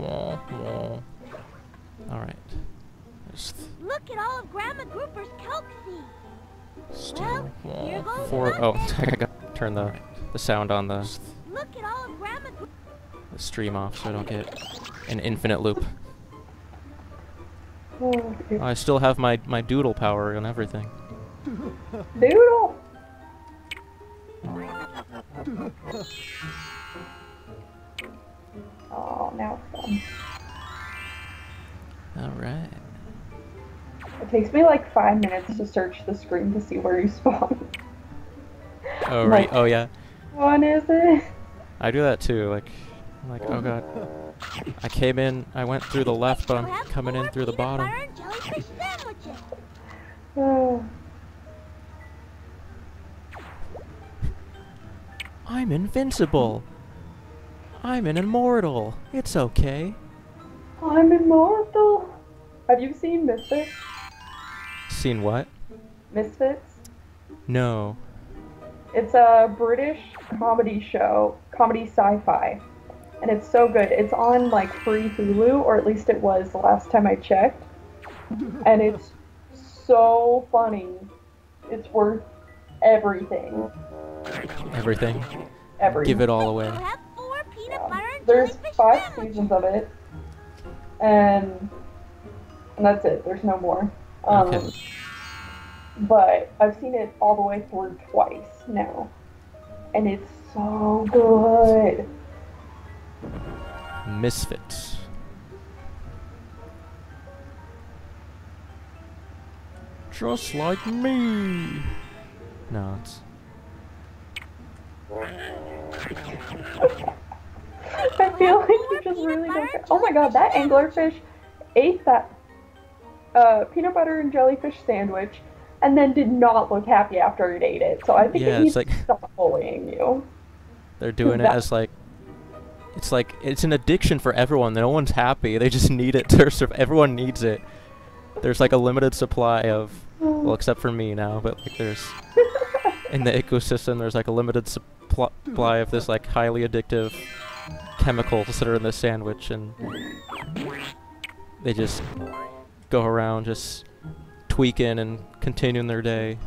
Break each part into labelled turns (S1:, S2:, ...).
S1: wah, wah. All right.
S2: Look at all of Grandma Grouper's kelp seeds.
S1: still
S2: Well, here
S1: wah.
S2: goes
S1: Four. Oh. I got to turn the the sound on the,
S2: Look at all of Grandma
S1: the stream off so I don't get an infinite loop.
S3: Oh.
S1: I still have my my doodle power and everything.
S3: Doodle! Oh, now it's done.
S1: All right.
S3: It takes me like five minutes to search the screen to see where you spawn.
S1: Oh right. Oh yeah.
S3: One is it?
S1: I do that too. Like, I'm like, oh god. I came in. I went through the left, but I'm coming in through the bottom.
S2: butter and jellyfish sandwiches.
S3: Oh,
S1: I'm invincible. I'm an immortal. It's okay.
S3: I'm immortal. Have you seen Misfits?
S1: Seen what?
S3: Misfits?
S1: No.
S3: It's a British comedy show, comedy sci-fi, and it's so good. It's on like free Hulu, or at least it was the last time I checked, and it's so funny. It's worth everything.
S1: Everything.
S3: Everything.
S1: Give it all away.
S2: We'll have four peanut
S3: Yeah.
S2: butter and
S3: There's five seasons of it, and and that's it. There's no more. Um,
S1: Okay.
S3: But I've seen it all the way through twice now, and it's so good.
S1: Misfits. Just like me. No, it's
S3: I feel like you just really don't care. Oh my god, that anglerfish ate that uh, peanut butter and jellyfish sandwich and then did not look happy after it ate it. So I think
S1: Yeah,
S3: it needs
S1: like-
S3: to stop bullying you.
S1: they're doing it
S3: that-
S1: as like it's like it's an addiction for everyone. No one's happy. They just need it to survive. Everyone needs it. There's like a limited supply of well, except for me now, but like there's in the ecosystem there's like a limited supply of this like highly addictive chemicals that are in the sandwich and they just go around just tweaking and continuing their day.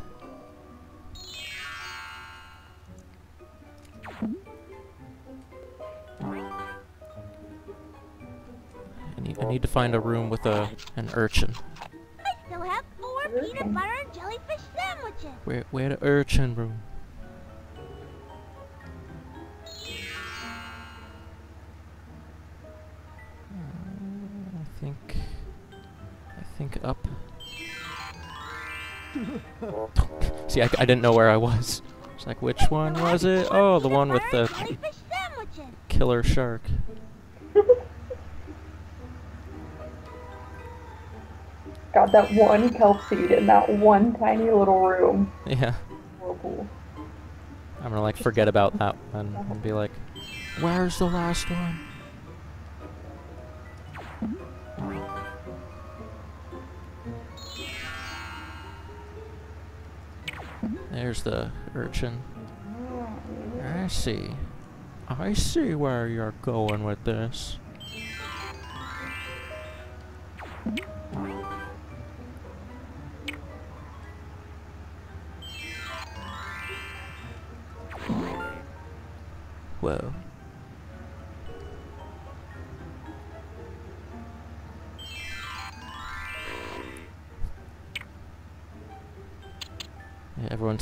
S1: I need, I need to find a room with a an urchin.
S2: I still have four peanut butter and jellyfish sandwiches.
S1: Where where the urchin room? Think up. See, I, I didn't know where I was. It's like, which one was it? Oh, the one with the
S2: and jellyfish sandwiches.
S1: killer shark.
S3: God, that one kelp seed in that one tiny little room.
S1: Yeah,
S3: Horrible.
S1: I'm gonna like forget about that one and be like, where's the last one? There's the urchin. I see. I see where you're going with this.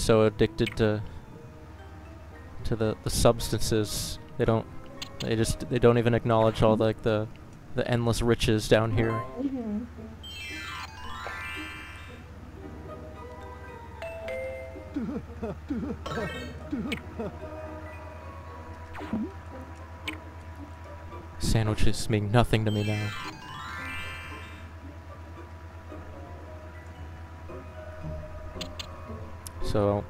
S1: So addicted to to the, the substances they don't they just they don't even acknowledge all like the the endless riches down here.
S3: Mhm.
S1: Sandwiches mean nothing to me now. So,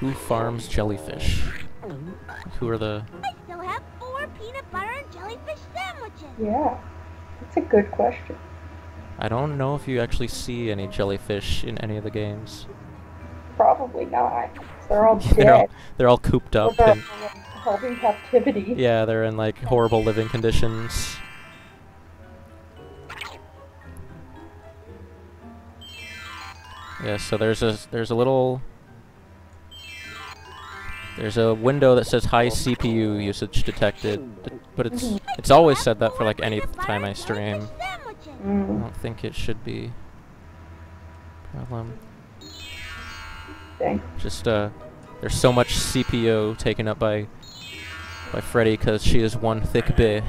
S1: who farms jellyfish? Who are the
S2: I still have four peanut butter and jellyfish sandwiches.
S3: Yeah, that's a good question.
S1: I don't know if you actually see any jellyfish in any of the games.
S3: Probably not. They're all
S1: they're all they're all cooped up
S3: They're
S1: and
S3: held in captivity.
S1: Yeah, they're in like horrible living conditions. Yeah, so there's a there's a little there's a window that says high CPU usage detected, but- it's it's always said that for like any time I stream. I don't think it should be problem.
S3: dang.
S1: Just uh, there's so much CPU taken up by by Freddi because she is one thick bit.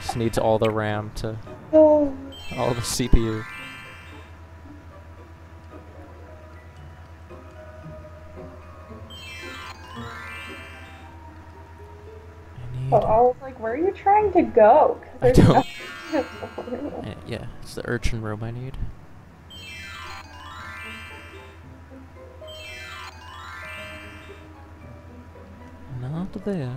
S1: Just needs all the RAM to all the CPU. I
S3: I was like, where are you trying to go?
S1: I don't- yeah, it's the urchin room I need. Not there.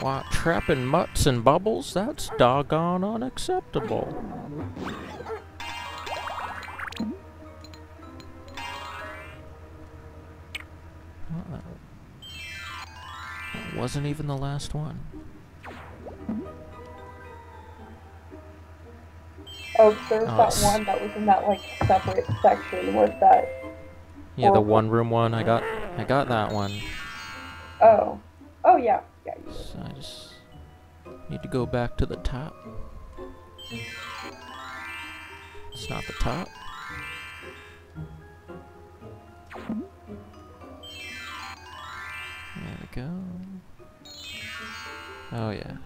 S1: Why, trapping mutts and bubbles? That's doggone unacceptable. Uh-oh. That wasn't even the last one.
S3: Oh, there was
S1: Oh,
S3: that one that was in that like separate section with that.
S1: Yeah, the one room one. I got, I got that one.
S3: Oh, oh yeah, yeah. You.
S1: So I just need to go back to the top. It's not the top. There we go. Oh yeah.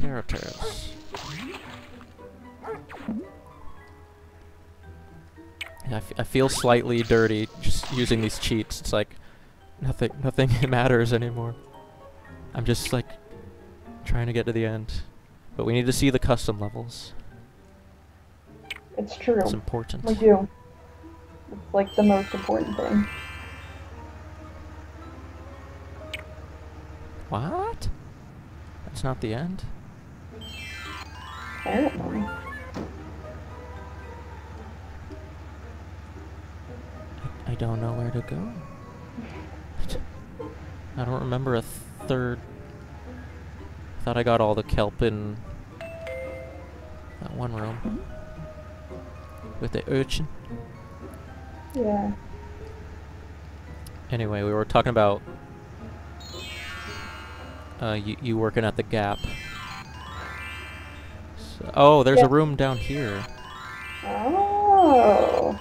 S1: Characters. I, I feel slightly dirty just using these cheats. It's like nothing, nothing matters anymore. I'm just like trying to get to the end, but we need to see the custom levels.
S3: It's true.
S1: It's important.
S3: We do. It's like the most important thing.
S1: What? That's not the end.
S3: Apparently.
S1: I don't know where to go. I don't remember a third. I thought I got all the kelp in that one room with the urchin.
S3: Yeah.
S1: Anyway, we were talking about uh, you, you working at the Gap. So, oh, there's
S3: Yeah.
S1: a room down here.
S3: Oh.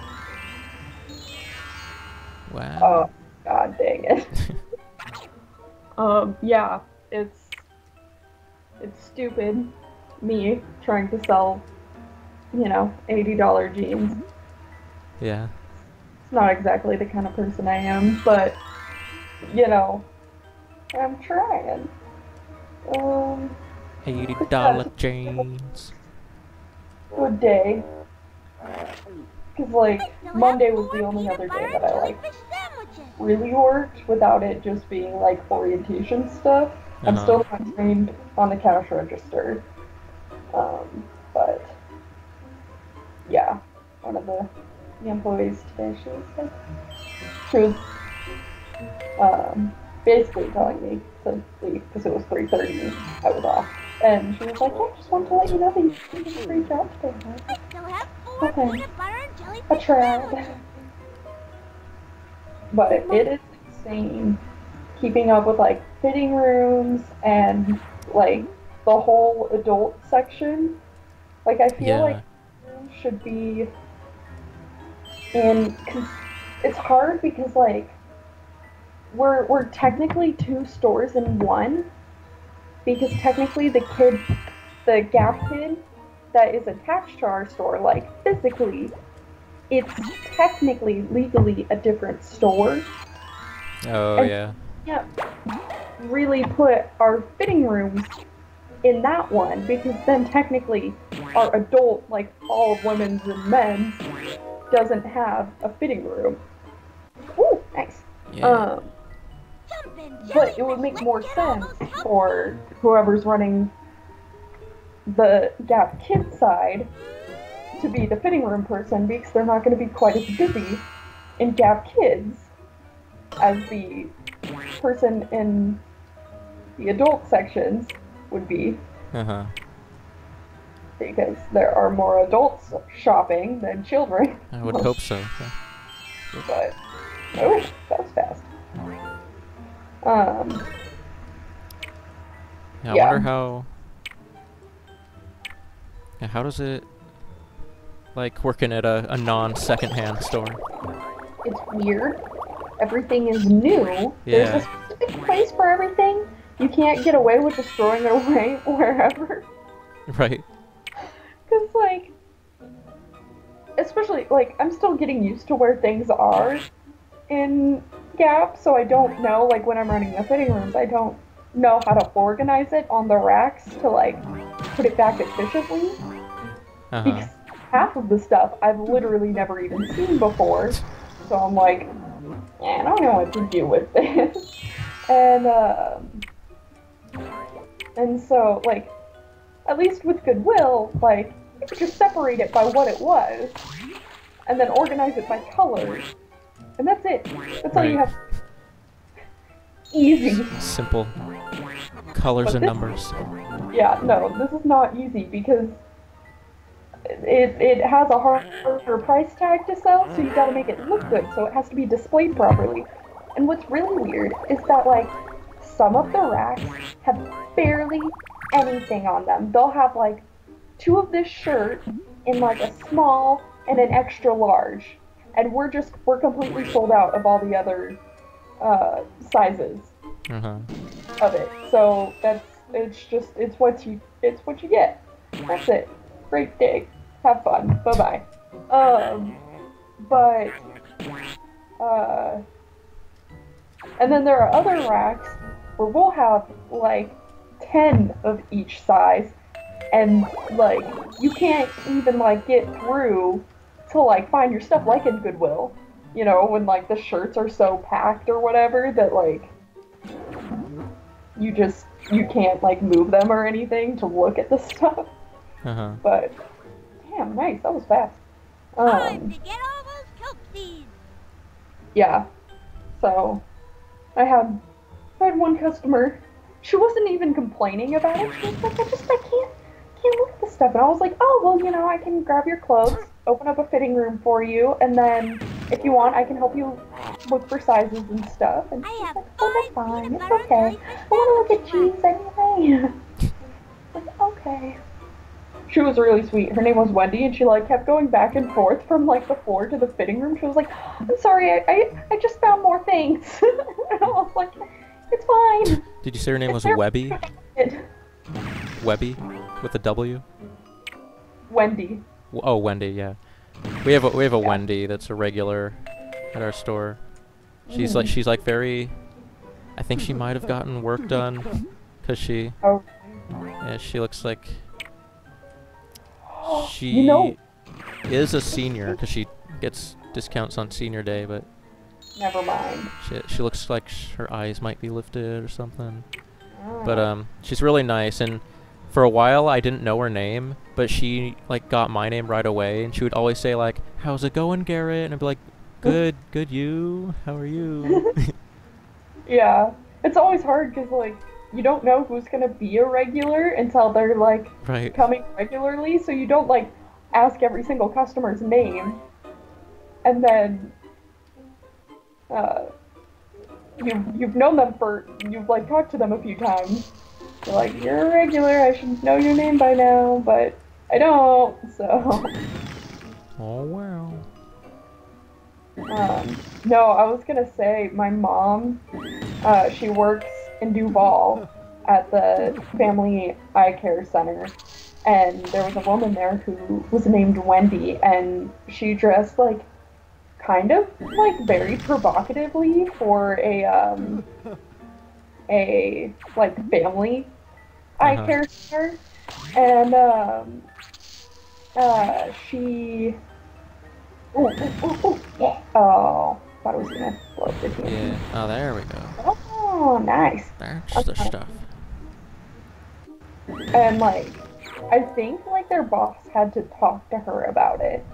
S1: Wow.
S3: Oh, god dang it. Um, yeah, it's it's stupid. Me trying to sell, you know, eighty dollar jeans.
S1: Yeah.
S3: It's not exactly the kind of person I am, but you know, I'm trying. Um,
S1: Eighty dollar jeans.
S3: good day. Cause like Monday was the only other day that I like really worked without it just being like orientation stuff. I'm
S1: Uh-huh.
S3: still trained on the cash register. Um, but yeah, one of the, the employees today, she was like, she was um, basically telling me to leave because it was 3.30 I was off. And she was like, I just want to let you know that you did a great job today. And I was
S2: have four
S3: Okay.
S2: peanut butter
S3: I tried.
S2: Sandwiches.
S3: But it is insane keeping up with like fitting rooms and like the whole adult section. Like I feel
S1: Yeah.
S3: like rooms should be in cause it's hard because like we're we're technically two stores in one because technically the kid the gap kid that is attached to our store like physically it's technically legally a different store
S1: Oh
S3: And-
S1: yeah.
S3: yeah, really put our fitting rooms in that one because then technically our adult, like all of women's and men's, doesn't have a fitting room. Ooh, nice.
S1: Yeah.
S3: Um, but it would make more sense for whoever's running the Gap Kid side to be the fitting room person because they're not going to be quite as busy in Gap Kids as the person in the adult sections would be
S1: Uh huh.
S3: because there are more adults shopping than children.
S1: I would hope so. yeah.
S3: But oh, that was fast. Um,
S1: Yeah, I
S3: Yeah.
S1: wonder how. Yeah, how does it like working at a, a non-secondhand store?
S3: it's weird. Everything is new. There's a specific place for everything. You can't get away with just throwing it away wherever.
S1: Right.
S3: Because, like, especially, like, I'm still getting used to where things are in Gap, so I don't know, like, when I'm running the fitting rooms, I don't know how to organize it on the racks to, like, put it back efficiently.
S1: Uh huh.
S3: Because half of the stuff I've literally never even seen before. So I'm like, "Eh, I don't know what to do with this. And, um, and so, like, at least with Goodwill, like, you could just separate it by what it was, and then organize it by colors. And that's it. That's all you have. Easy.
S1: Simple colors
S3: But
S1: and
S3: this-
S1: numbers.
S3: Yeah, no, this is not easy because it it has a harder price tag to sell, so you've got to make it look good. So it has to be displayed properly. And what's really weird is that like some of the racks have barely anything on them. They'll have like two of this shirt in like a small and an extra large, and we're just we're completely sold out of all the other uh, sizes
S1: Uh huh.
S3: of it. So that's it's just it's what you it's what you get. That's it. Great dig. Have fun. Bye bye. Um, but uh, and then there are other racks where we'll have like ten of each size, and like you can't even like get through to like find your stuff like in Goodwill. You know, when like the shirts are so packed or whatever that like you just you can't like move them or anything to look at the stuff.
S1: Uh huh.
S3: But damn, nice. That was fast.
S2: Time
S3: Um,
S2: to get all those kelp seeds.
S3: yeah. So I had I had one customer. She wasn't even complaining about it. She was like, I just I can't can't look at this stuff. And I was like, oh well, you know, I can grab your clothes, open up a fitting room for you, and then if you want, I can help you look for sizes and stuff. And
S2: I
S3: she's like, oh, that's fine. It's okay. I want to look at cheese anyway. like, okay. She was really sweet. Her name was Wendy, and she like kept going back and forth from like the floor to the fitting room. She was like, "I'm sorry, I I, I just found more things." and I was like, "It's fine."
S1: Did you say her name was Webby? Webby, with a W.
S3: Wendy.
S1: Oh, Wendy. Yeah. We have a we have a
S3: Yeah.
S1: Wendy that's a regular at our store. She's like
S3: Mm.
S1: she's like very. I think she might have gotten work done, cause she
S3: Oh,
S1: yeah she looks like she
S3: you know,
S1: is a senior, cause she gets discounts on senior day, but
S3: never mind.
S1: she she looks like sh- her eyes might be lifted or something.
S3: Oh.
S1: But um, she's really nice, and for a while I didn't know her name, but she like got my name right away, and she would always say like, "How's it going, Garrett?" And I'd be like, "Good, good. You? How are you?"
S3: yeah, it's always hard because like you don't know who's gonna be a regular until they're like
S1: right.
S3: coming regularly, so you don't like ask every single customer's name, and then uh, you you've known them for you've like talked to them a few times. You're like you're a regular, I should know your name by now, but I don't. So
S1: Oh wow.
S3: um, no, I was gonna say my mom, uh, she works in Duval at the Family Eye Care Center, and there was a woman there who was named Wendy, and she dressed like kind of like very provocatively for a um a like family eye
S1: Uh-huh.
S3: care center, and um uh she ooh, ooh, ooh, ooh, yeah. oh thought it was gonna blow up the.
S1: Yeah. Oh, there we go.
S3: Oh, Oh, nice.
S1: That's the stuff.
S3: And like, I think like their boss had to talk to her about it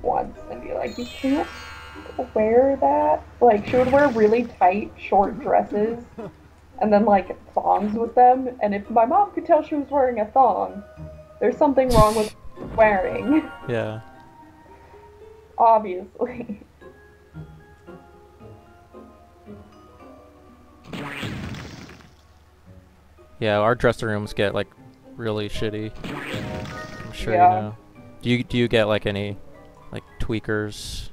S3: once and be like, you can't wear that. Like, she would wear really tight, short dresses and then like thongs with them. And if my mom could tell she was wearing a thong, there's something wrong with wearing,
S1: Yeah.
S3: obviously.
S1: Yeah, our dressing rooms get like really shitty. I'm sure
S3: Yeah.
S1: you know. Do you do you get like any like tweakers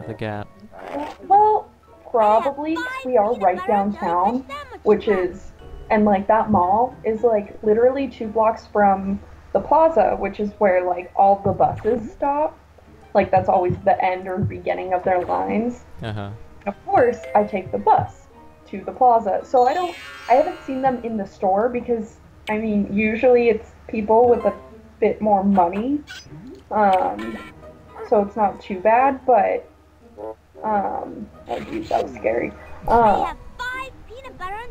S1: at the Gap?
S3: Well, probably we are right downtown. which is and like that mall is like literally two blocks from the plaza which is where like all the buses stop like that's always the end or beginning of their lines
S1: Uh huh.
S3: of course i take the bus to the plaza. So i don't i haven't seen them in the store because i mean usually it's people with a bit more money. Um so it's not too bad but um oh geez that was scary.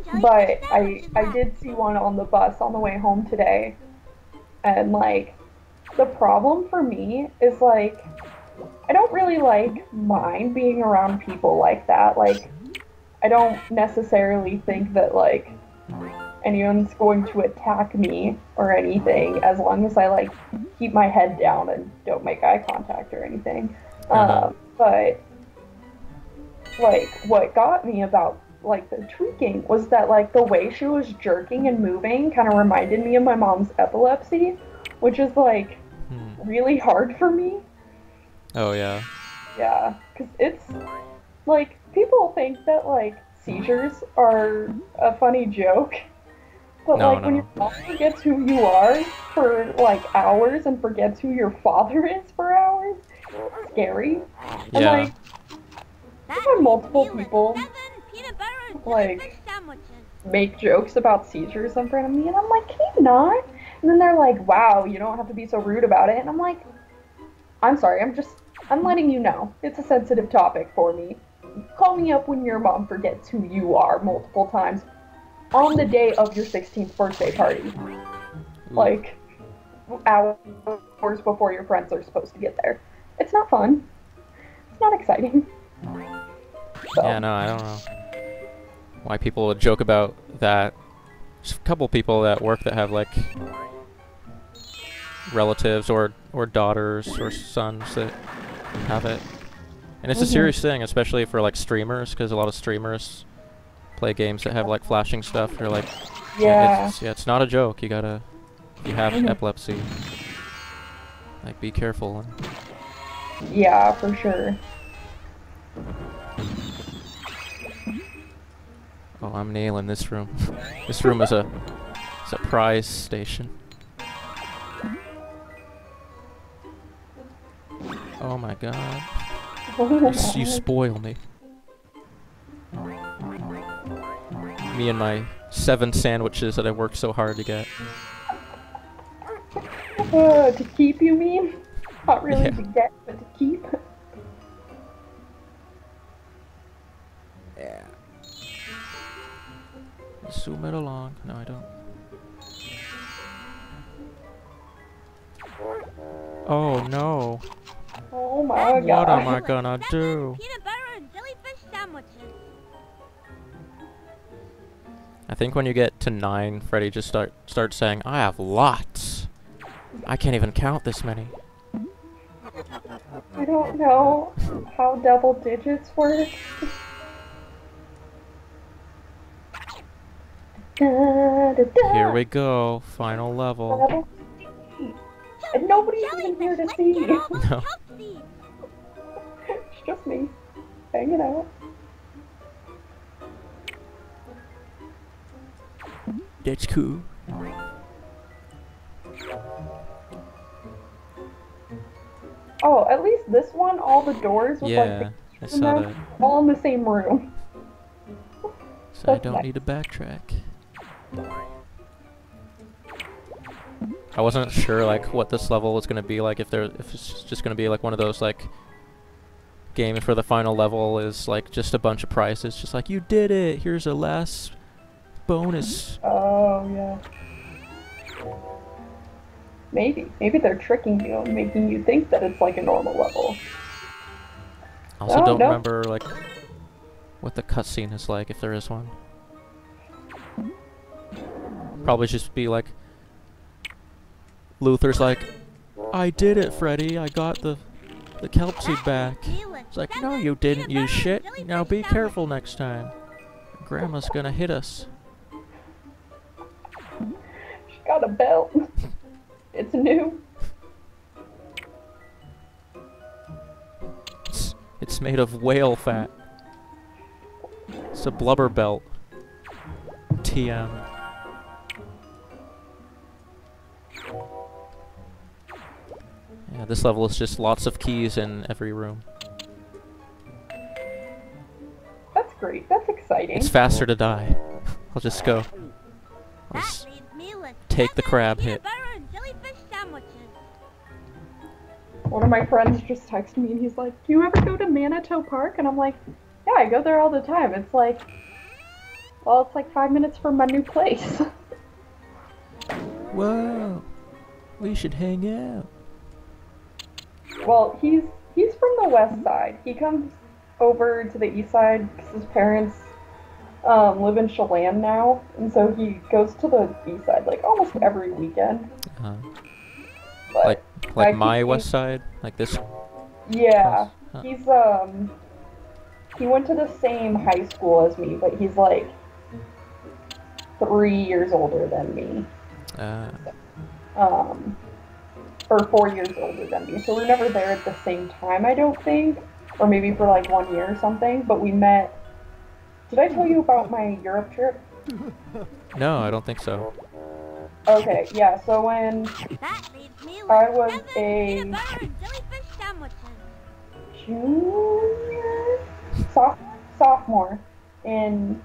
S2: Jelly
S3: but I I did see one on the bus on the way home today, and like the problem for me is like I don't really like mind being around people like that. Like I don't necessarily think that like anyone's going to attack me or anything as long as I like keep my head down and don't make eye contact or anything.
S1: Uh-huh.
S3: Um, but like what got me about like the tweaking was that like the way she was jerking and moving kind of reminded me of my mom's epilepsy, which is like
S1: Hmm.
S3: really hard for me.
S1: Oh yeah.
S3: Yeah, because it's like people think that like seizures are a funny joke, but
S1: No,
S3: like when your mom forgets who you are for like hours and forgets who your father is for hours, scary. And
S1: Yeah.
S3: like had multiple people,
S2: peanut butter and
S3: like, make jokes about seizures in front of me, and I'm like, can you not? And then they're like, wow, you don't have to be so rude about it. And I'm like, I'm sorry, I'm just, I'm letting you know. It's a sensitive topic for me. Call me up when your mom forgets who you are multiple times on the day of your 16th birthday party.
S1: Ooh.
S3: Like, hours before your friends are supposed to get there. It's not fun. It's not exciting. So,
S1: Yeah, no, I don't know why people would joke about that. Just a couple people at work that have like relatives or or daughters or sons that have it, and it's a
S3: Mhm.
S1: serious thing, especially for like streamers, because a lot of streamers play games that have like flashing stuff. They're like,
S3: yeah.
S1: it's, yeah, it's not a joke. You gotta, you have
S3: Mhm.
S1: epilepsy, like be careful.
S3: Yeah, for sure.
S1: oh, I'm nailing this room. this room is a, is a prize station. Oh my god. You, you spoil me. Me and my seven sandwiches that I worked so hard to get.
S3: Uh, to keep, you mean? Not really
S1: Yeah.
S3: to get, but to keep.
S1: Yeah. Zoom it along. No, I don't. Oh no.
S3: Oh my god.
S1: What
S3: god.
S1: am I gonna do?
S2: Peanut butter and jellyfish sandwiches.
S1: I think when you get to nine, Freddi just start starts saying, "I have lots. I can't even count this many."
S3: I don't know how double digits work. Da, da, da.
S1: Here we go, final level.
S3: Double D. And nobody's even here to see.
S2: let's get all the
S1: No.
S3: It's just me hanging out.
S1: That's cool.
S3: Oh, at least this one, all the doors with
S1: Yeah,
S3: like
S1: I
S3: the
S1: saw
S3: them,
S1: that.
S3: all in the same room.
S1: So I don't
S3: nice.
S1: need to backtrack. I wasn't sure like what this level was gonna be like if there if it's just gonna be like one of those like game for the final level is like just a bunch of prizes. Just like you did it. Here's a last bonus.
S3: Oh yeah. Maybe. Maybe they're tricking you and making you think that it's like a normal level.
S1: I also,
S3: Oh,
S1: don't
S3: no.
S1: remember like what the cutscene is like if there is one. Probably just be like Luther's like, I did it, Freddi. I got the the kelp seed back. It's like, no, you didn't, you shit. Now be careful next time. Grandma's gonna hit us.
S3: She got a belt. it's new.
S1: It's, it's made of whale fat. It's a blubber belt. TM. Yeah, this level is just lots of keys in every room.
S3: That's great. That's exciting.
S1: It's faster to die. I'll just go. I'll s- take the crab hit.
S3: One of my friends just texted me and he's like, Do you ever go to Manito Park? And I'm like, Yeah, I go there all the time. It's like, well, it's like five minutes from my new place.
S1: Whoa! We should hang out.
S3: Well, he's he's from the west side. He comes over to the east side because his parents um, live in Chelan now, and so he goes to the east side like almost every weekend.
S1: Uh,
S3: But
S1: like like
S3: I
S1: my west side, like this.
S3: Yeah,
S1: Huh.
S3: he's um he went to the same high school as me, but he's like three years older than me.
S1: Uh,
S3: Um or four years older than me. So we're never there at the same time, I don't think. Or maybe for like one year or something. But we met did I tell you about my Europe trip?
S1: no, I don't think so.
S3: Okay, yeah, so when I was a junior soph- sophomore in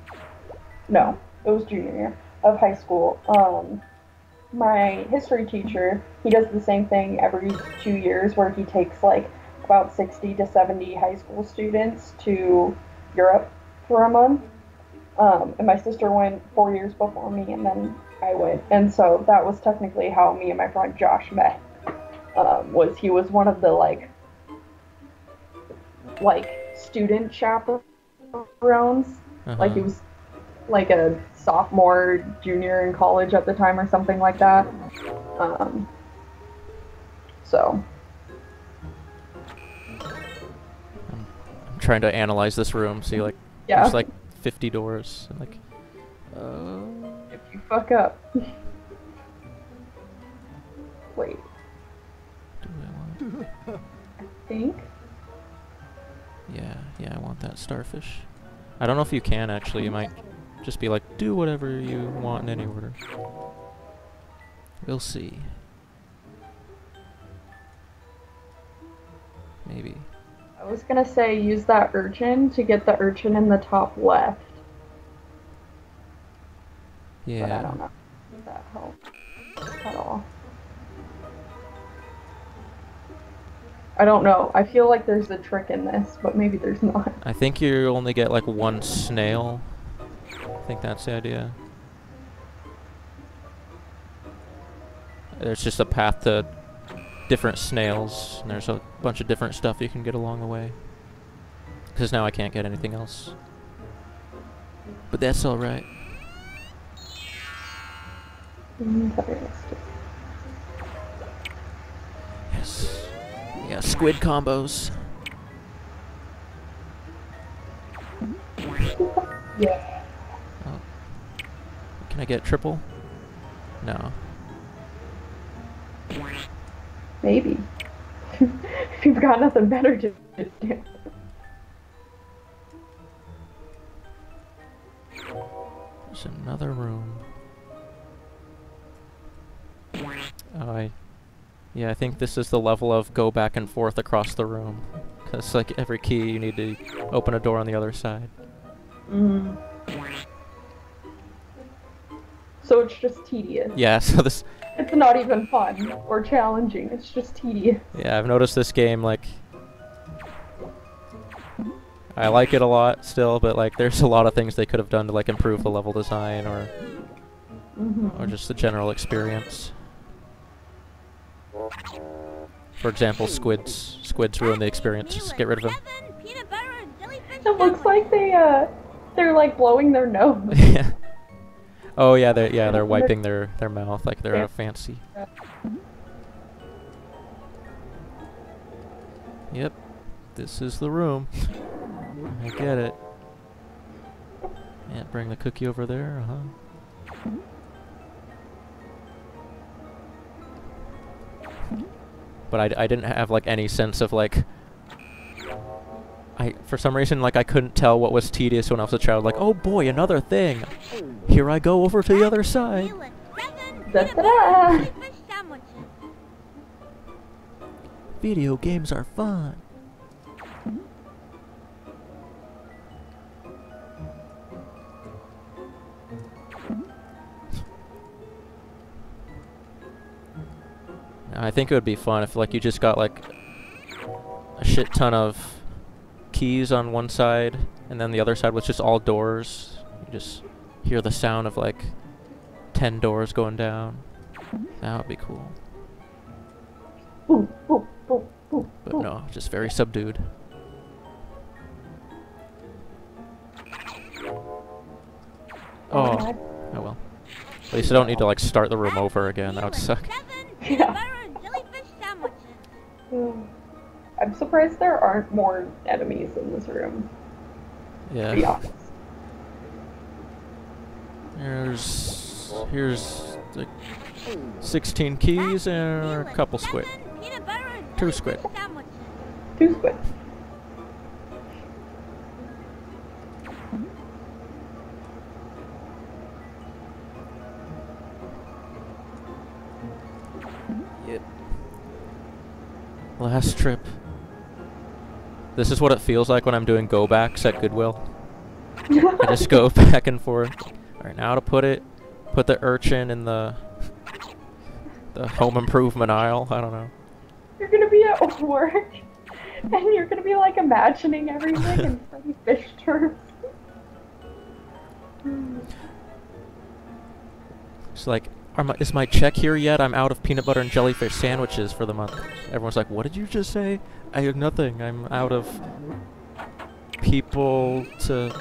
S3: no it was junior year of high school um my history teacher he does the same thing every two years where he takes like about 60 to 70 high school students to europe for a month um, and my sister went four years before me and then i went and so that was technically how me and my friend josh met um, was he was one of the like like student chaperones. Like he
S1: Uh-huh.
S3: was like a sophomore, junior in college at the time or something like that. Um, so
S1: I'm trying to analyze this room. See, like,
S3: yeah,
S1: there's like 50 doors. And like, uh,
S3: if you fuck up. Wait,
S1: do I want?
S3: I think
S1: Yeah, yeah, I want that starfish. I don't know if you can actually. You might just be like, do whatever you want in any order. We'll see. Maybe.
S3: I was gonna say use that urchin to get the urchin in the top left, but I
S1: Yeah.
S3: don't know if that helps at all. I don't know. I feel like there's a trick in this, but maybe there's not.
S1: I think you only get like one snail. I think that's the idea. There's just a path to different snails, and there's a bunch of different stuff you can get along the way. Because now I can't get anything else. But that's alright. Yes. Yeah, squid combos.
S3: Yeah.
S1: Can I get triple? No.
S3: Maybe. if you've got nothing better to do.
S1: There's another room. Oh, I. Yeah, I think this is the level of go back and forth across the room. Because, like, every key you need to open a door on the other side.
S3: Mm. So it's just tedious.
S1: Yeah, so this.
S3: It's not even fun or challenging. It's just tedious.
S1: Yeah, I've noticed this game, like. I like it a lot still, but like there's a lot of things they could have done to like improve the level design or
S3: Mhm.
S1: or just the general experience. For example, squids. Squids ruin the experience. Just get rid of them.
S2: Peanut butter
S3: It looks like they uh, they're like blowing their nose.
S1: yeah. Oh yeah, they yeah they're wiping their their mouth like they're
S3: Yeah.
S1: fancy. Yep, this is the room. I get it. Yeah, bring the cookie over there, uh huh. But I, I didn't have like any sense of like. I for some reason like I couldn't tell what was tedious when I was a child. Like, oh boy, another thing. Here I go over to the other side. Video games are fun. I think it would be fun if like you just got like a shit ton of keys on one side and then the other side was just all doors. You just hear the sound of like 10 doors going down. That would be cool.
S3: Boom, boom, boom, boom,
S1: But no, just very subdued. Oh,
S3: my-
S1: oh well. At least I don't need to like start the room over again. That would
S2: You and
S1: suck.
S2: Seven
S3: Yeah. I'm surprised there aren't more enemies in this room. To be
S1: Yeah.
S3: honest.
S1: Here's here's the 16 keys and a couple squid.
S2: seven peanut butter and
S1: Two squid.
S3: Two squids.
S1: Yep. Last trip. This is what it feels like when I'm doing go backs at Goodwill. I just go back and forth. Alright, now to put it, put the urchin in the the home improvement aisle. I don't know.
S3: You're gonna be at work and you're gonna be like imagining everything in funny fish terms.
S1: It's like, my, is my check here yet? I'm out of peanut butter and jellyfish sandwiches for the month. Everyone's like, what did you just say? I have nothing. I'm out of people to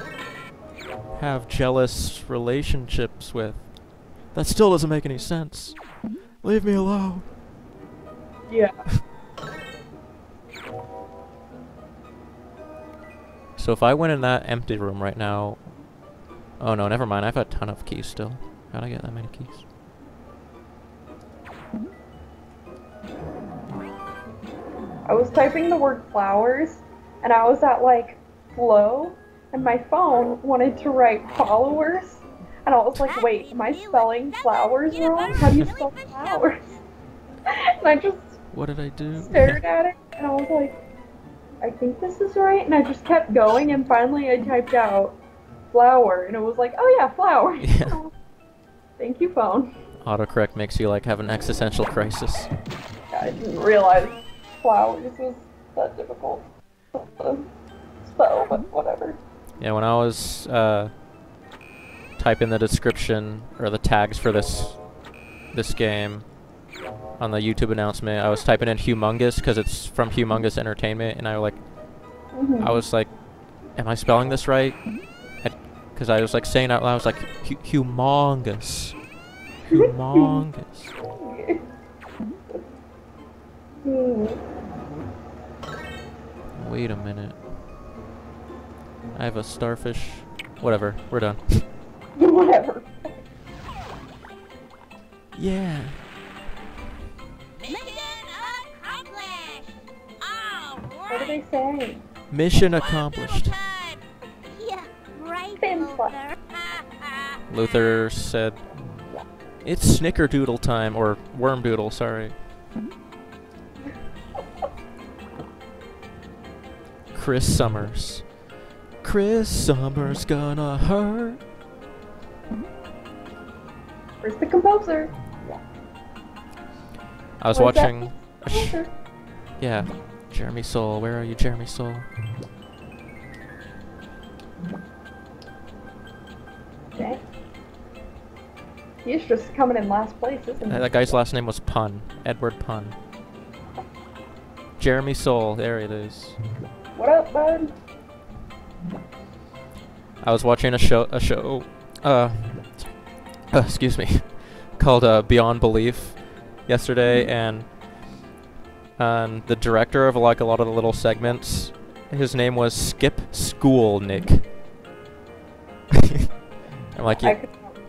S1: have jealous relationships with. That still doesn't make any sense. Leave me alone.
S3: Yeah.
S1: So if I went in that empty room right now, oh no, never mind. I've a ton of keys still. How'd I get that many keys?
S3: I was typing the word flowers and I was at like flow and my phone wanted to write followers and I was like, wait, am I spelling flowers wrong? How do you spell flowers? And I just
S1: What did I do?
S3: stared at it and I was like, I think this is right. And I just kept going and finally I typed out flower and it was like, oh yeah, flower.
S1: Yeah.
S3: Thank you, phone.
S1: Autocorrect makes you like have an existential crisis.
S3: I didn't realize flowers was that difficult spell, but whatever.
S1: Yeah, when I was uh, typing the description or the tags for this this game on the YouTube announcement, I was typing in humongous because it's from Humongous Entertainment, and I like
S3: Mhm.
S1: I was like, "Am I spelling this right?" Because I was like saying out loud, I was like, "Humongous, humongous."
S3: Hmm.
S1: Wait a minute. I have a starfish. Whatever, we're done.
S3: Whatever.
S1: Yeah.
S2: Mission accomplished. All
S3: What are
S2: right.
S3: they saying?
S1: Mission accomplished.
S2: Yeah, right, Luther.
S1: Luther said, "It's Snickerdoodle time, or Wormdoodle, sorry." Chris Summers. Chris Summers gonna hurt.
S3: Where's the composer?
S1: I was
S3: Where's
S1: watching. yeah, Jeremy Soule. Where are you, Jeremy Soule? Okay.
S3: He's just coming in last place, isn't he?
S1: That guy's last name was Pun. Edward Pun. Jeremy Soule. There it is.
S3: What up, bud?
S1: I was watching a show. A show. Uh. uh, excuse me. Called uh, Beyond Belief yesterday, and and the director of like a lot of the little segments, his name was Skip Schoolnik. I'm like, he,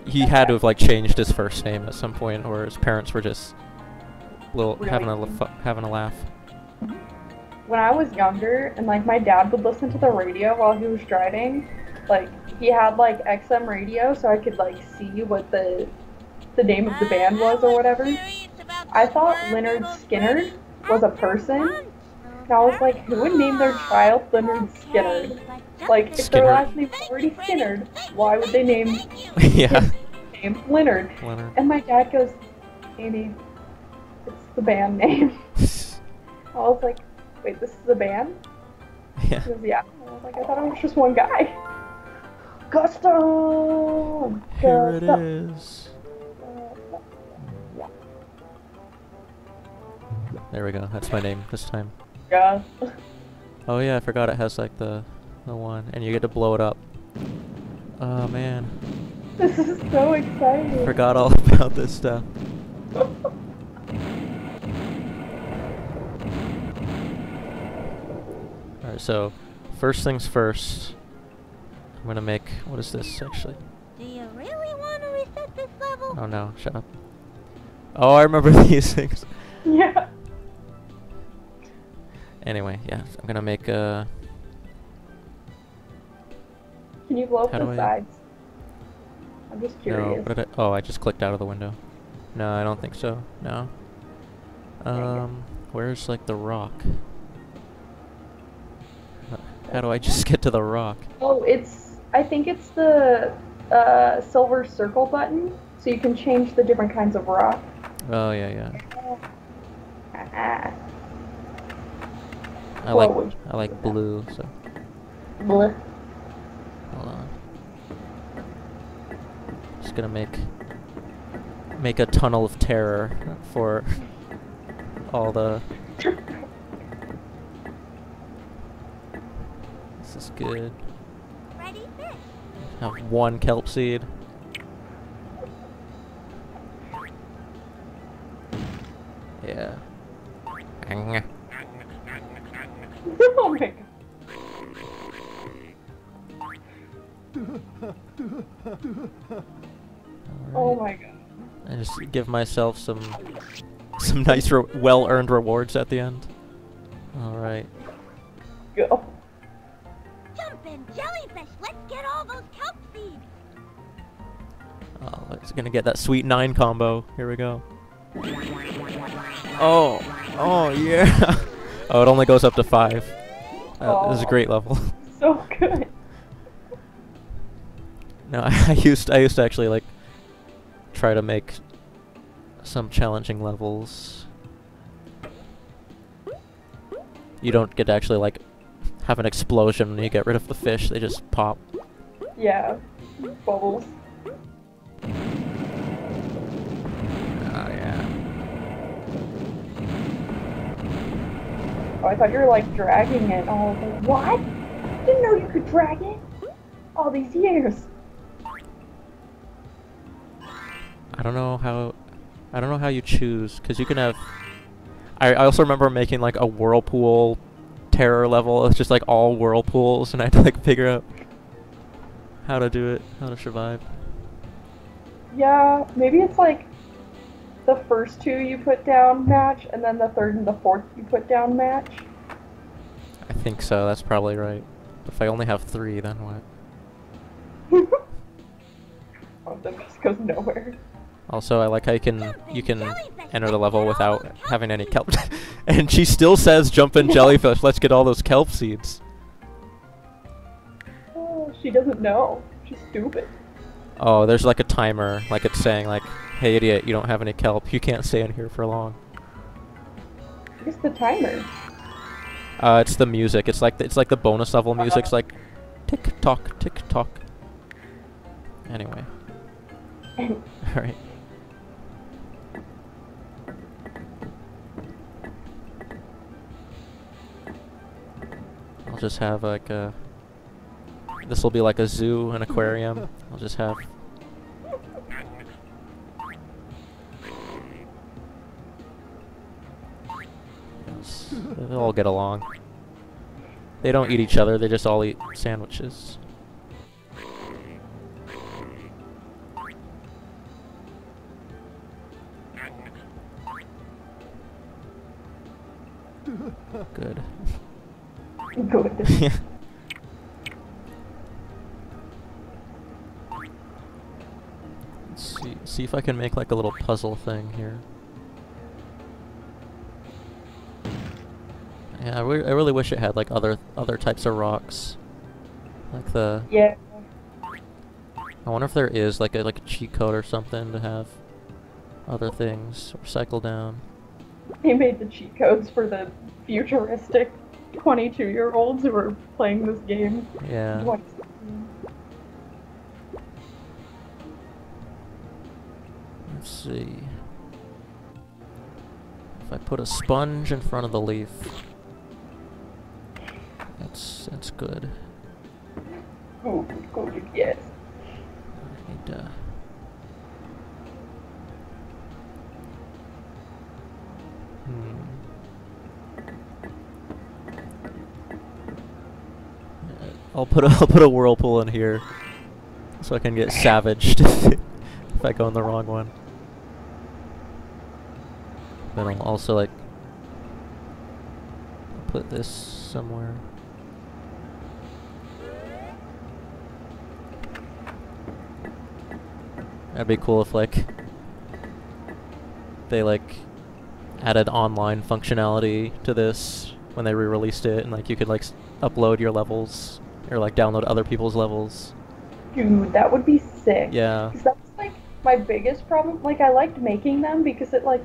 S1: he had to have like changed his first name at some point, or his parents were just little having a having a laugh.
S3: When I was younger, and like my dad would listen to the radio while he was driving, like he had like XM radio, so I could like see what the the name of the band was or whatever. I thought Lynyrd Skynyrd was a person, and I was like, who would name their child Lynyrd Skynyrd? Like, if
S1: Skinner.
S3: their last name's already Skinner, why would they name
S1: yeah.
S3: name Leonard?
S1: Leonard.
S3: And my dad goes, Andy, it's the band name. I was like, wait, this is the band?
S1: yeah.
S3: Goes, yeah. I was like, I thought it was just one guy. Custom!
S1: Here it
S3: Custom.
S1: is. There we go. That's my name this time.
S3: Yeah.
S1: Oh yeah, I forgot it has like the the one, and you get to blow it up. Oh man,
S3: This is so exciting.
S1: forgot all about this stuff. All right, so first things first. I'm gonna make what is this actually?
S2: Do you really want to reset this level?
S1: Oh no, shut up. Oh, I remember these things.
S3: yeah.
S1: Anyway, yeah, I'm gonna make uh
S3: Can you blow up
S1: How
S3: the sides? I'm just
S1: no.
S3: curious.
S1: What did I? Oh, I just clicked out of the window. No, I don't think so. No. Um, where's like the rock? How do I just get to the rock?
S3: Oh, it's. I think it's the uh, silver circle button, so you can change the different kinds of rock.
S1: Oh yeah, yeah.
S3: Ah.
S1: I like I like blue. So
S3: Blue.
S1: hold on. Just gonna make make a tunnel of terror for all the. This is good.
S2: Ready, fish.
S1: Have one kelp seed. Yeah. Ang.
S3: oh my god. Oh my god.
S1: I just give myself some some nice, re- well-earned rewards at the end. All right.
S3: Go.
S2: Let's all those kelp seeds.
S1: Oh, it's gonna get that sweet nine combo. Here we go. Oh, oh yeah. oh, it only goes up to five. Uh, This is a great level.
S3: So good.
S1: no, I used I used to actually like try to make some challenging levels. You don't get to actually like have an explosion when you get rid of the fish. They just pop.
S3: Yeah. Bubbles.
S1: Oh yeah.
S3: Oh, I thought you were like dragging it. Oh, what? Didn't know you could drag it. All these years.
S1: I don't know how. I don't know how you choose because you can have. I, I also remember making like a whirlpool terror level. It's just like all whirlpools, and I had to like figure out how to do it, how to survive.
S3: Yeah, maybe it's like the first two you put down match, and then the third and the fourth you put down match.
S1: I think so. That's probably right. If I only have three, then what?
S3: oh, that just goes nowhere.
S1: Also, I like how you can you can enter the level without having any kelp. and she still says, "Jump in, jellyfish. Let's get all those kelp seeds."
S3: She doesn't know. She's stupid.
S1: Oh, there's like a timer, like it's saying like, "Hey, idiot, you don't have any kelp. You can't stay in here for long."
S3: What's the timer?
S1: Uh, it's the music. It's like the, it's like the bonus level uh-huh. music. It's like, tick tock, tick tock. Anyway. All right. I'll just have like a this will be like a zoo, an aquarium. I'll just have. Yes, They'll all get along. They don't eat each other, they just all eat sandwiches. Good.
S3: Good.
S1: Yeah. if I can make like a little puzzle thing here. Yeah, I, re- I really wish it had like other other types of rocks, like the.
S3: Yeah.
S1: I wonder if there is like a like a cheat code or something to have other things recycle down.
S3: He made the cheat codes for the futuristic 22 year olds who are playing this game.
S1: Yeah. Put a sponge in front of the leaf, that's that's good.
S3: Good, yes.
S1: I need to. Hmm. Uh, I'll put a I'll put a whirlpool in here, so I can get savaged if I go in the wrong one. But I'll also like put this somewhere. That'd be cool if like they like added online functionality to this when they re-released it, and like you could like upload your levels or like download other people's levels.
S3: Dude, that would be sick.
S1: Yeah.
S3: Because that's like my biggest problem. Like, I liked making them because it, like,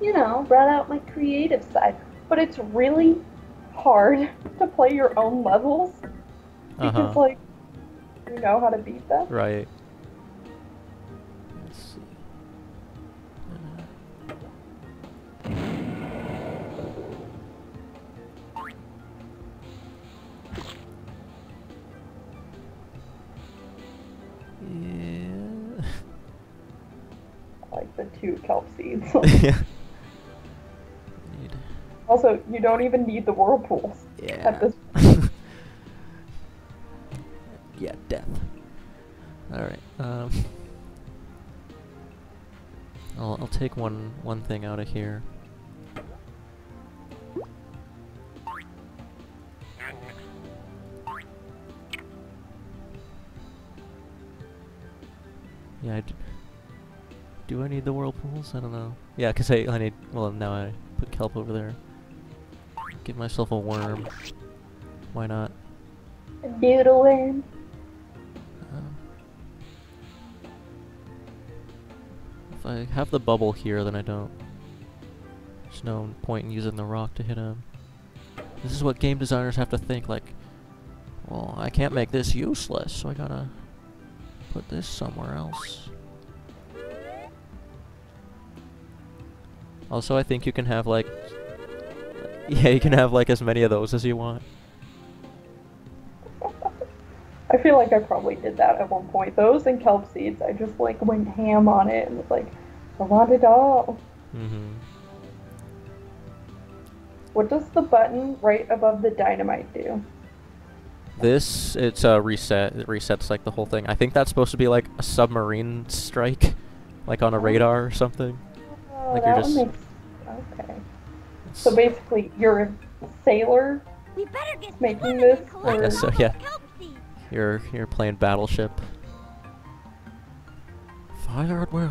S3: you know, brought out my creative side. But it's really hard to play your own levels because,
S1: Uh huh.
S3: like, you know how to beat them.
S1: Right. Let's see. Yeah.
S3: Like the two kelp seeds.
S1: yeah.
S3: Also, you don't even need the whirlpools
S1: Yeah.
S3: at this.
S1: yeah, death. Alright, um... I'll, I'll take one, one thing out of here. Yeah, I d- do I need the whirlpools? I don't know. Yeah, 'cause I, I need... Well, now I put kelp over there. Give myself a worm. Why not?
S3: Noodle worm.
S1: Um, if I have the bubble here, then I don't. There's no point in using the rock to hit him. This is what game designers have to think, like, well, I can't make this useless, so I gotta put this somewhere else. Also, I think you can have, like, yeah, you can have, like, as many of those as you want.
S3: I feel like I probably did that at one point. Those and kelp seeds, I just like went ham on it and was like, I want it all.
S1: Mm-hmm.
S3: What does the button right above the dynamite do?
S1: This, it's a reset. It resets like the whole thing. I think that's supposed to be like a submarine strike, like on a radar or something.
S3: Oh,
S1: Like you're just-
S3: one makes okay.
S1: It's-
S3: So basically, you're a sailor.
S2: We better get
S3: Making this
S2: and collect
S1: Guess so, yeah. You're you're playing Battleship. Fire at will.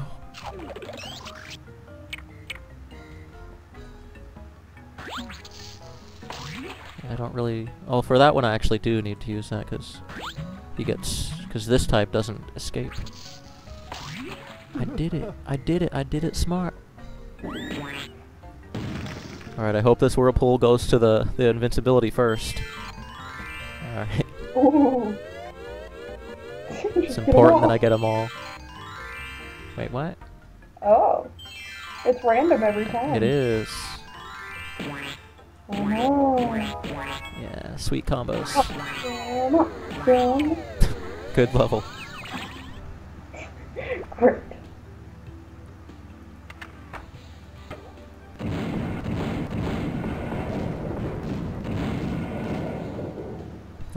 S1: I don't really. Oh, for that one, I actually do need to use that because he gets because this type doesn't escape. I did it! I did it! I did it smart. All right. I hope this whirlpool goes to the the invincibility first. All right.
S3: Ooh.
S1: It's important that I get them all. Wait, what?
S3: Oh, it's random every time.
S1: It is.
S3: Oh.
S1: Yeah. sweet combos. Good level.
S3: great.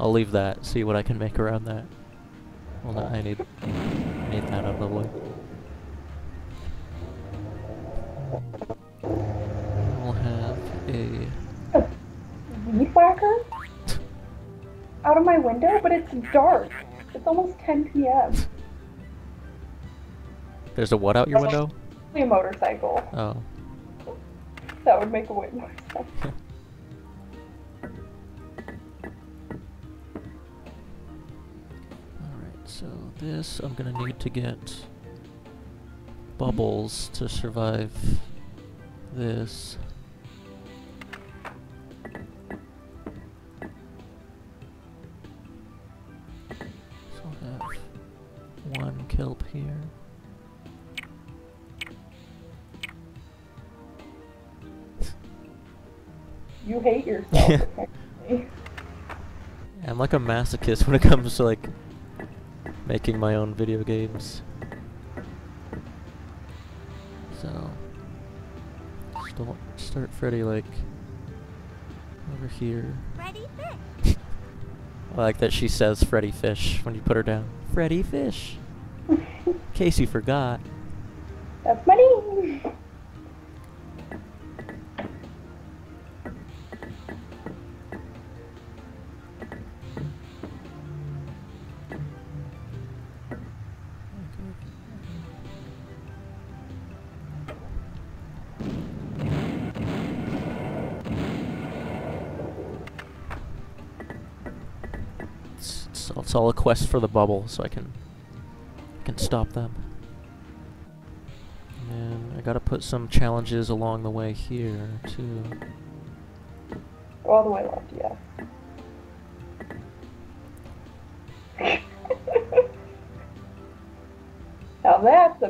S1: I'll leave that. See what I can make around that. Well, no, I need I need that out of the way. We'll have a
S3: Weed whacker? Out of my window, but it's dark. It's almost 10 p.m.
S1: There's a what out your window?
S3: A motorcycle.
S1: Oh.
S3: That would make a way more
S1: this I'm gonna need to get bubbles to survive this. So I'll have one kelp here.
S3: You hate yourself.
S1: I'm like a masochist when it comes to like making my own video games. So start start Freddi like over here.
S2: Freddi Fish.
S1: I like that she says Freddi Fish when you put her down. Freddi Fish. In case you forgot.
S3: That's my
S1: It's, all a quest for the bubble, so I can can stop them. And I gotta put some challenges along the way here too.
S3: All the way left, yeah. now that's a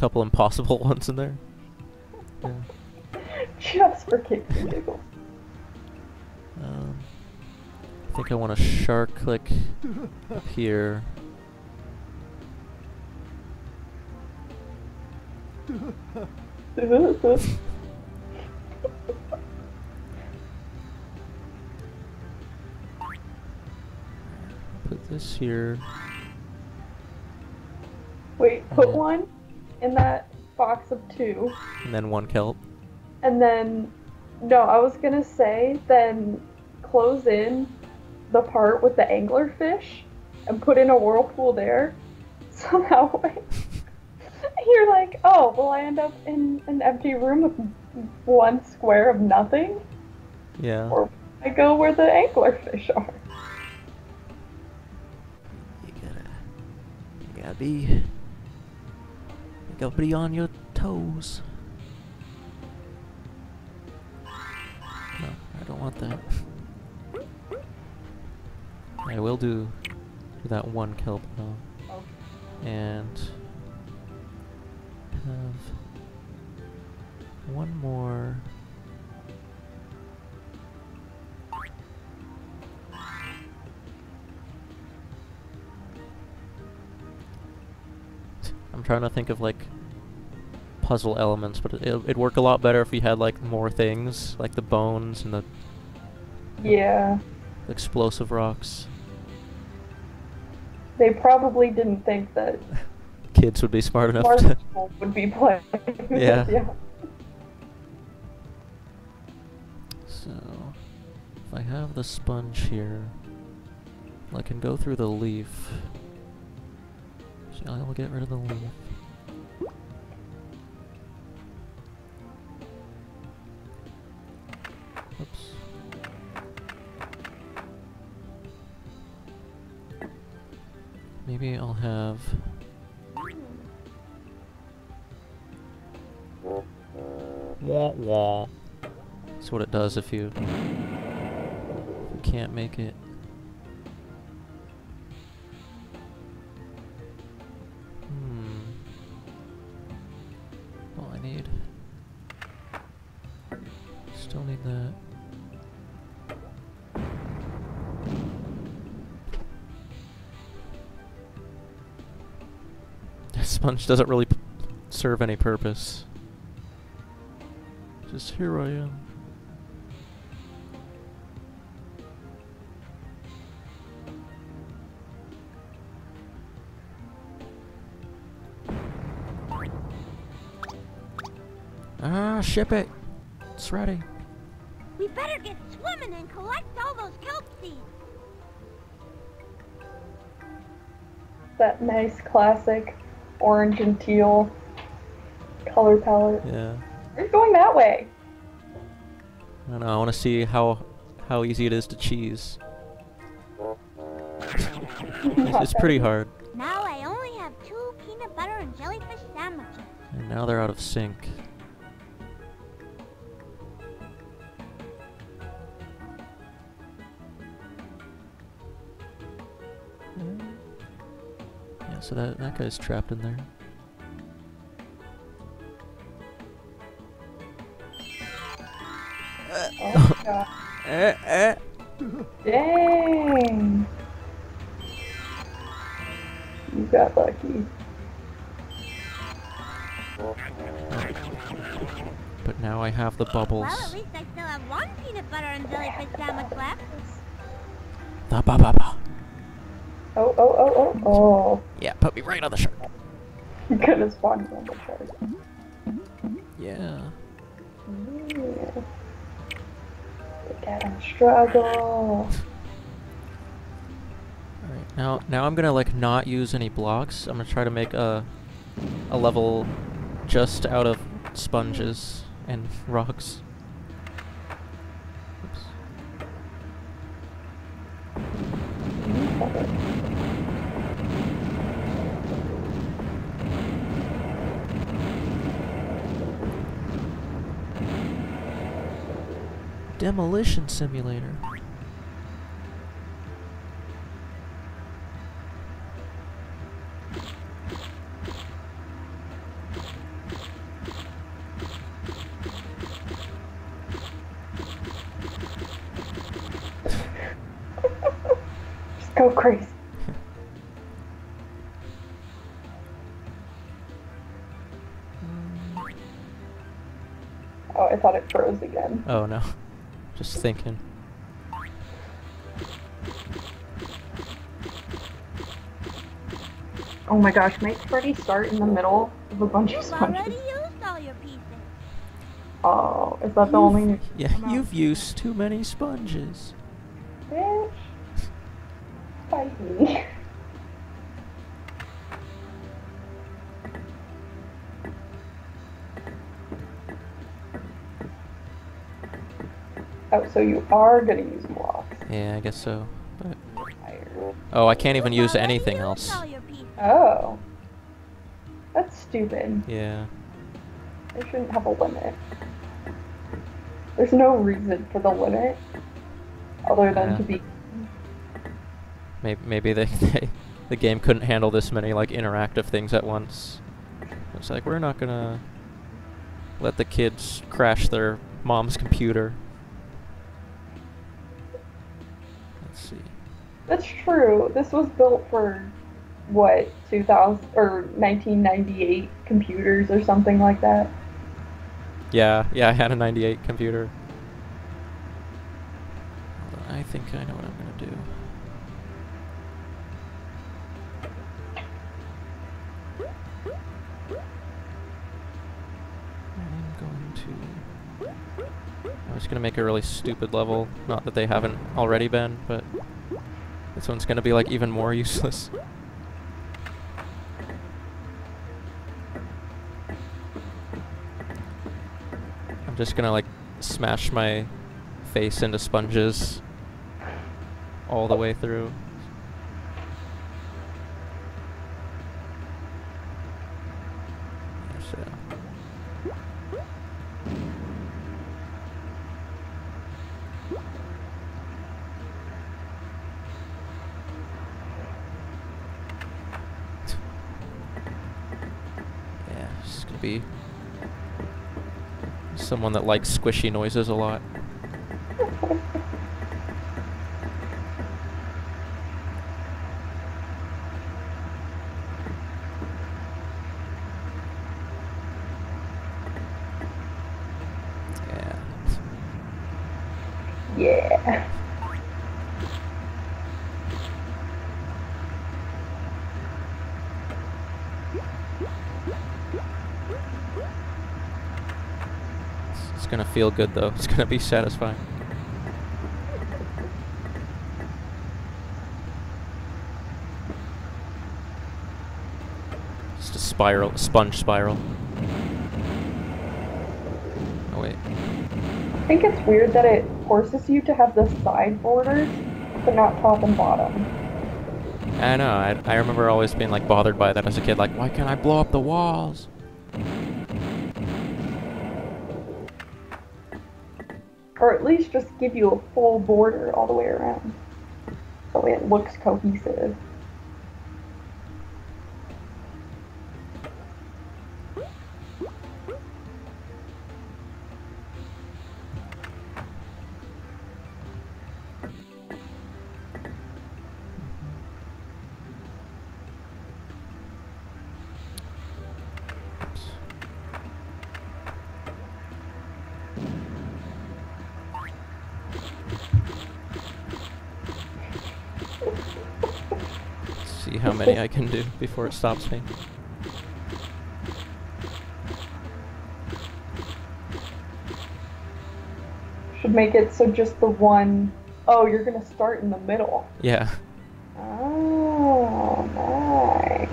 S1: couple impossible ones in there. Yeah.
S3: Just for kicks and giggles.
S1: Um, I think I want to shark click up here. Put this here.
S3: Wait, put one in that box of two,
S1: And then one kelp.
S3: and then no, I was gonna say then close in the part with the anglerfish and put in a whirlpool there. So that way you're like, oh, will I end up in an empty room with one square of nothing?
S1: Yeah.
S3: Or I go where the anglerfish are.
S1: You gotta, you gotta be, gotta be on your toes. No, I don't want that. I will do, that one kelp though, and have one more. Trying to think of like puzzle elements, but it, it'd work a lot better if we had like more things, like the bones and the
S3: Yeah.
S1: explosive rocks.
S3: They probably didn't think that
S1: Kids would be smart enough
S3: smart
S1: to.
S3: people would be playing.
S1: Yeah.
S3: yeah.
S1: So, if I have the sponge here, I can go through the leaf. Actually, I will get rid of the leaf. Oops. Maybe I'll have... Wah wah. That's what it does if you can't make it That sponge doesn't really p- serve any purpose. Just here I am. Ah, ship it. It's ready.
S2: We better get swimming and collect all those kelp seeds.
S3: That nice classic orange and teal color palette.
S1: Yeah.
S3: We're going that way.
S1: I don't know. I want to see how how easy it is to cheese. It's, it's pretty hard.
S2: Now I only have two peanut butter and jellyfish sandwiches.
S1: And now they're out of sync. So that that guy's trapped in there.
S3: Oh, God.
S1: Eh, eh.
S3: Dang. You got lucky.
S1: But now I have the bubbles.
S2: Well, at least I still have one peanut butter and jellyfish sandwich left.
S1: Da ba ba ba.
S3: Oh, oh, oh, oh, oh.
S1: Yeah, put me right on the shark.
S3: You could have spawned on the chart.
S1: Yeah.
S3: Yeah. Look at him struggle.
S1: Alright, now now I'm gonna like not use any blocks. I'm gonna try to make a a level just out of sponges and rocks. Oops. Demolition simulator.
S3: Just
S1: thinking.
S3: Oh my gosh, make Freddi start in the middle of a bunch of
S2: You've already
S3: sponges.
S2: used all your pieces.
S3: Oh, is that the only
S1: Yeah,
S3: amount?
S1: you've used too many sponges.
S3: Bitch. Fight Oh, so you are gonna use blocks.
S1: Yeah, I guess so. But oh, I can't even use anything else.
S2: all your pieces.
S3: Oh. That's stupid.
S1: Yeah.
S3: They shouldn't have a limit. There's no reason for the limit other than
S1: Yeah.
S3: to be
S1: Maybe maybe they, they the game couldn't handle this many like interactive things at once. It's like we're not gonna let the kids crash their mom's computer.
S3: That's true. This was built for what, 2000 or 1998 computers or something like that.
S1: Yeah, yeah, I had a 98 computer. I think I know what I'm gonna do. I'm going to. I was gonna make a really stupid level. Not that they haven't already been, but this one's gonna be like even more useless. I'm just gonna like smash my face into sponges all the way through. Yeah, it's gonna be that likes squishy noises a lot. Yeah.
S3: Yeah.
S1: It's, it's gonna feel good though. It's gonna be satisfying. Just a spiral, sponge spiral. Oh wait.
S3: I think it's weird that it forces you to have the side borders, but not top and bottom.
S1: I know. I, I remember always being like bothered by that as a kid. Like, why can't I blow up the walls?
S3: Or at least just give you a full border all the way around. So it looks cohesive.
S1: Do before it stops me.
S3: Should make it so just the one oh you're gonna start in the middle.
S1: Yeah.
S3: Oh, nice.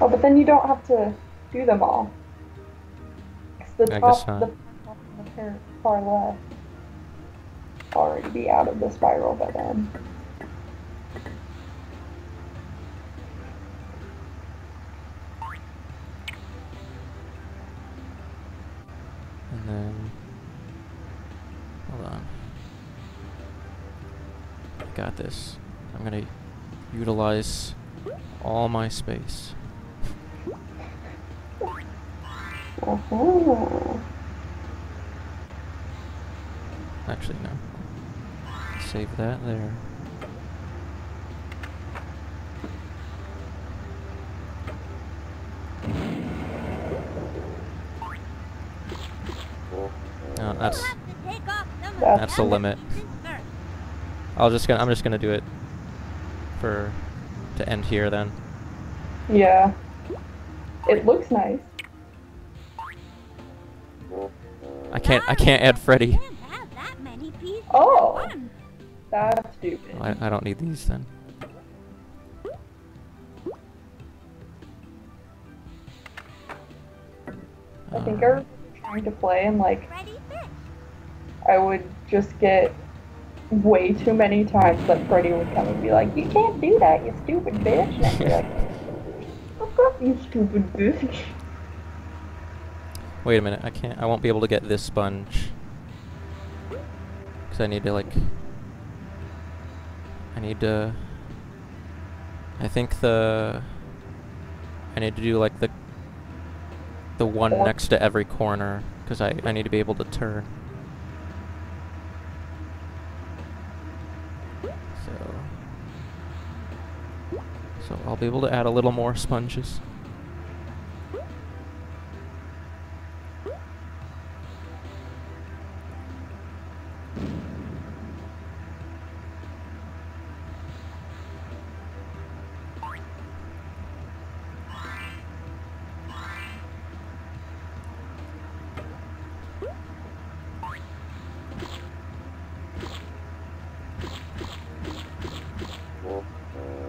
S3: Oh, but then you don't have to do them all. 'Cause the
S1: I
S3: top, the, top and the far- far left already be out of the spiral by then.
S1: And then. Hold on. I got this. I'm gonna utilize all my space.
S3: Uh-huh.
S1: Actually, no. Save that there. No, that's
S2: You'll have to take off some of
S3: That's
S1: that's the limit.
S2: Pieces first.
S1: I'll just gonna I'm just gonna do it for to end here then.
S3: Yeah. It looks nice.
S1: I can't I can't add Freddi.
S2: You can't have that many pieces at
S3: Oh. That's stupid.
S1: I, I don't need these then.
S3: I think I was trying to play and like I would just get way too many times that Freddi would come and be like, You can't do that, you stupid bitch. And I'd be like, Fuck off, you stupid bitch.
S1: Wait a minute, I can't I won't be able to get this sponge. Cause I need to like I need to I think the I need to do like the the one next to every corner because I, I need to be able to turn. So So I'll be able to add a little more sponges.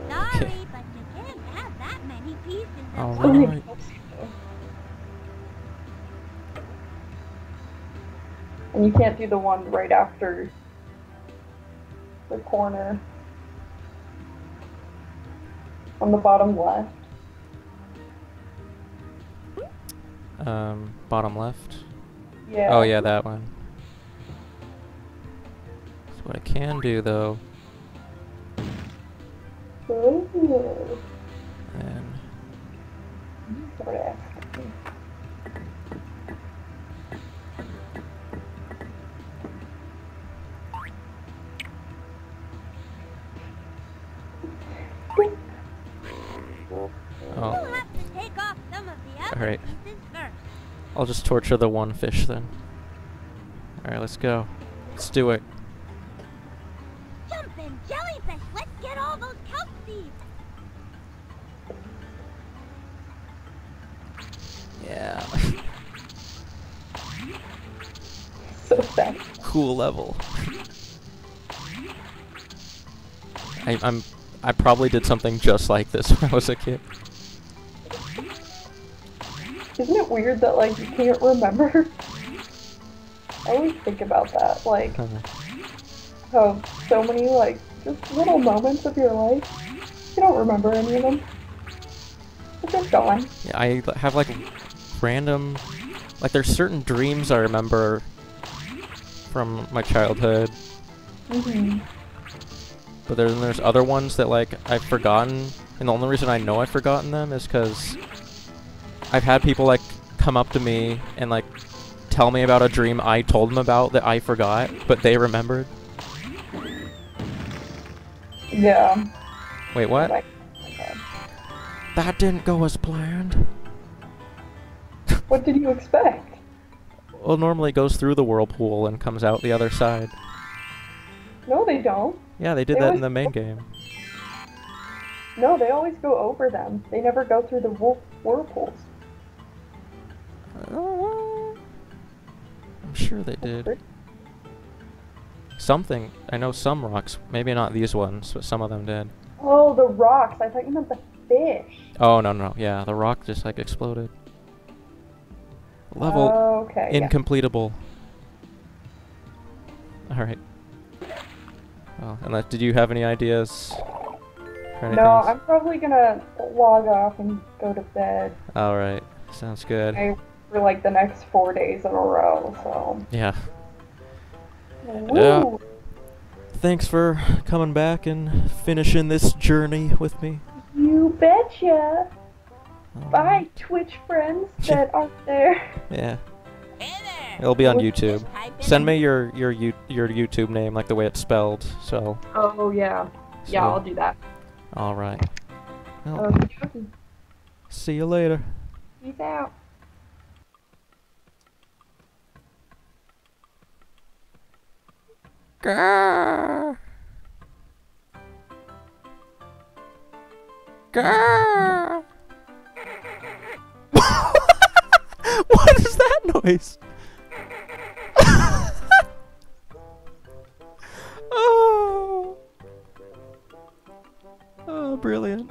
S2: Sorry, but you can't have that many pieces at
S1: All
S2: once.
S3: Only
S1: Right.
S3: helps you, though. And you can't do the one right after the corner on the bottom left.
S1: Um, bottom left.
S3: Yeah.
S1: Oh yeah, that one. So what I can do though,
S3: Ooh.
S1: and
S3: Sort of.
S2: We'll
S1: oh,
S2: have to take off some of the other
S1: Alright.
S2: pieces first.
S1: I'll just torture the one fish then. All right, let's go. Let's do it.
S2: Jumpin' jellyfish, let's get all those kelp seeds.
S1: Yeah.
S3: So sad.
S1: cool level. I, I'm. I probably did something just like this when I was a kid.
S3: Isn't it weird that like you can't remember? I always think about that. Like
S1: Uh,
S3: how so many like just little moments of your life you don't remember any of them. They're just gone.
S1: yeah, I have like random, like there's certain dreams I remember from my childhood,
S3: hmm
S1: but then there's other ones that like I've forgotten, and the only reason I know I've forgotten them is because I've had people like come up to me and like tell me about a dream I told them about that I forgot, but they remembered.
S3: Yeah.
S1: Wait, what?
S3: Like,
S1: That didn't go as planned.
S3: what did you expect?
S1: Well, normally it goes through the whirlpool and comes out the other side.
S3: No, they don't.
S1: Yeah, they did
S3: They
S1: that in the main game.
S3: No, they always go over them. They never go through the whirl- whirlpools.
S1: I'm sure they did. Something. I know some rocks. Maybe not these ones, but some of them did.
S3: Oh, the rocks. I thought you meant the fish.
S1: Oh no no yeah, the rock just like exploded. Level
S3: Okay. yeah.
S1: incompletable. All right. Well, unless did you have any ideas?
S3: No,
S1: else?
S3: I'm probably gonna log off and go to bed.
S1: All right. Sounds good.
S3: I, for like the next four days in a row. So.
S1: Yeah.
S3: Woo!
S1: Thanks for coming back and finishing this journey with me.
S3: You betcha.
S1: All
S3: Bye. Twitch friends that aren't there.
S1: Yeah. It'll be on YouTube.
S2: Just type in
S1: Send me your your your YouTube name, like the way it's spelled. So.
S3: Oh yeah. Yeah,
S1: so-
S3: I'll do that.
S1: All right. Well,
S3: Okay.
S1: see you later.
S3: Peace out.
S1: What is that noise? oh. Oh, brilliant.